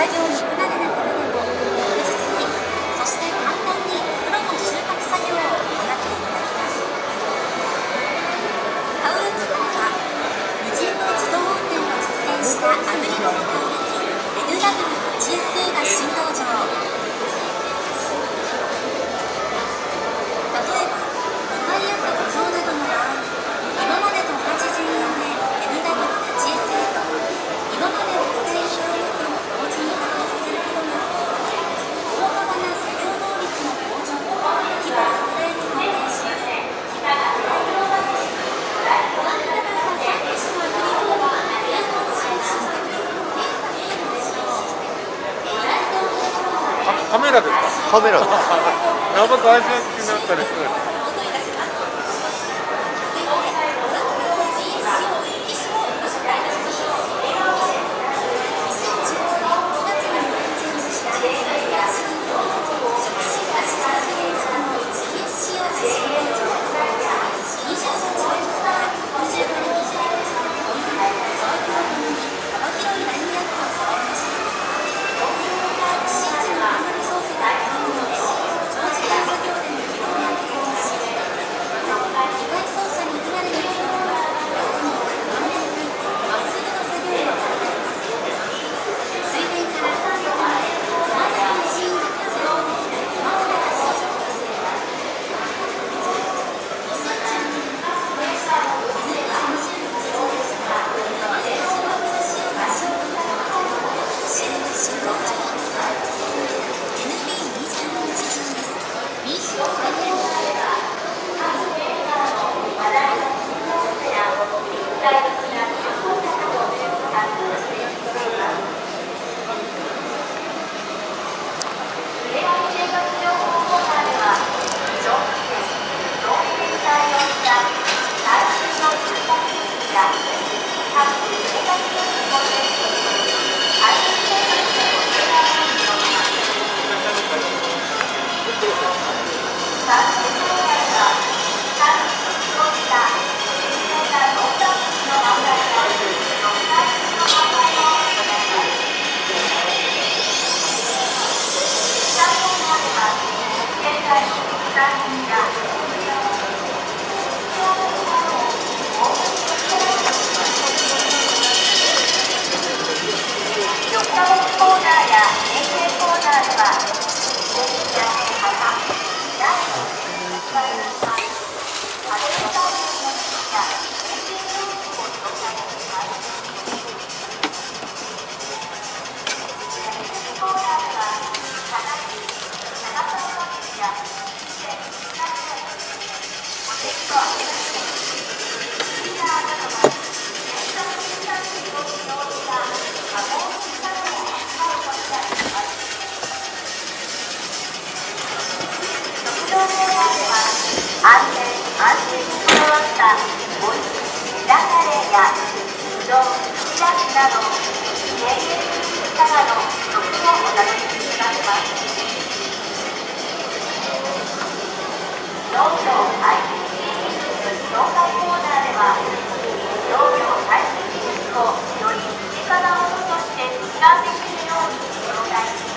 作業に不慣れな方でも確実にそして簡単にプロの収穫作業を行っていただきます。買う機からは無人の自動運転を実現したアグリロボタを抜き NW 中枢が新登場。カメラでする。コーナーや AK コーナーでは安全安心にこだわったおいしい枝カレーやうどんちらしなど JA 佐賀の食をお楽しみいただけます農業 ICT 紹介コーナーでは農業最新技術をより身近なものとして実感できるように紹介します。